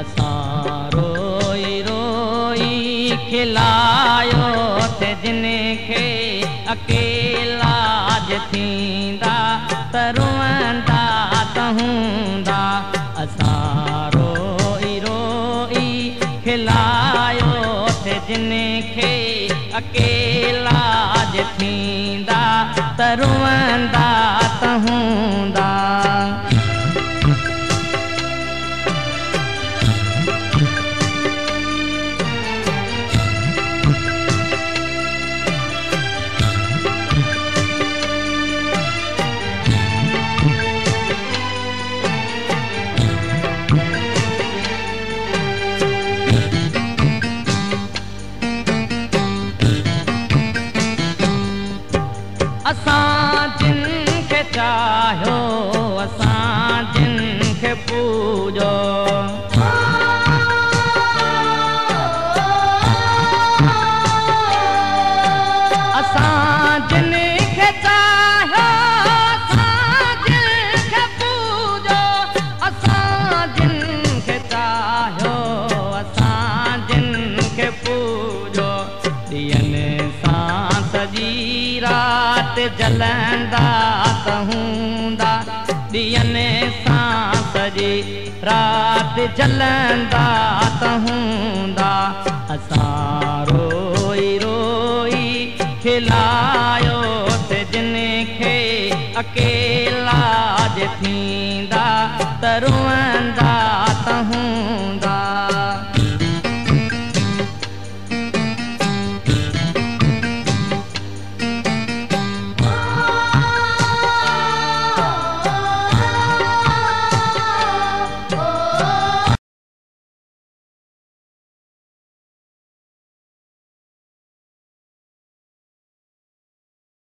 اسان روئي روئي کلايو ته جن کي اڪيلا ٿيندا ته رئندا ته هوندا. اسان روئي روئي کلايو ته جن کي اڪيلا ج ٿيندا ته رئندا اسان جن کي چاهيو رات جلندا ته هوندا ڏينهن سان سڄي رات جلندا ته هوندا اسان روئي روئي کلايو ته جن کي اڪيلا ٿيندا ته رئندا